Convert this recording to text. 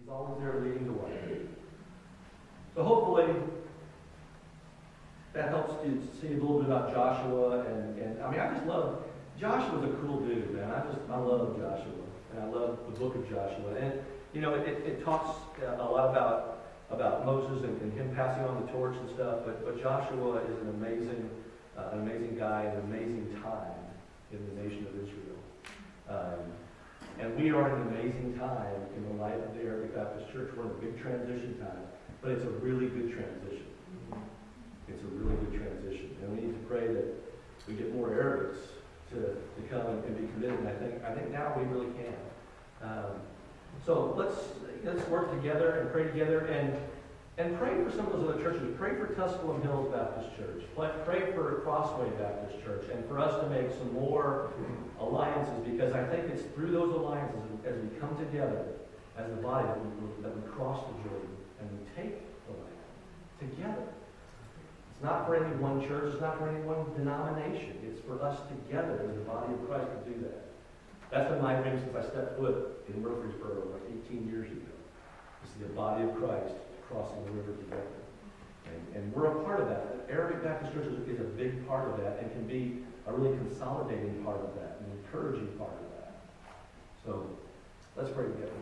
He's always there leading the way. So hopefully, that helps you see a little bit about Joshua, and, and, I mean, I just love, Joshua's a cool dude, man. I just, I love Joshua, and I love the book of Joshua. And, you know, it, it talks uh, a lot about, about Moses and, and him passing on the torch and stuff, but, but Joshua is an amazing, uh, an amazing guy, an amazing time in the nation of Israel. And we are in an amazing time in the life of the Arabic Baptist Church. We're in a big transition time, but it's a really good transition. It's a really good transition. And we need to pray that we get more Arabics to, to come and, and be committed. And I think, I think now we really can. Um, so let's, let's work together and pray together and, and pray for some of those other churches. Pray for Tusculum Hills Baptist Church. Pray for Crossway Baptist Church. And for us to make some more alliances because I think it's through those alliances as we come together as the body that we, that we cross the Jordan and we take the land together. It's not for any one church, it's not for any one denomination. It's for us together as the body of Christ to do that. That's been my dream since I stepped foot in Murfreesboro like 18 years ago. To see the body of Christ crossing the river together. And, and we're a part of that. Arabic Baptist Church is, is a big part of that and can be a really consolidating part of that, an encouraging part of that. So let's pray together.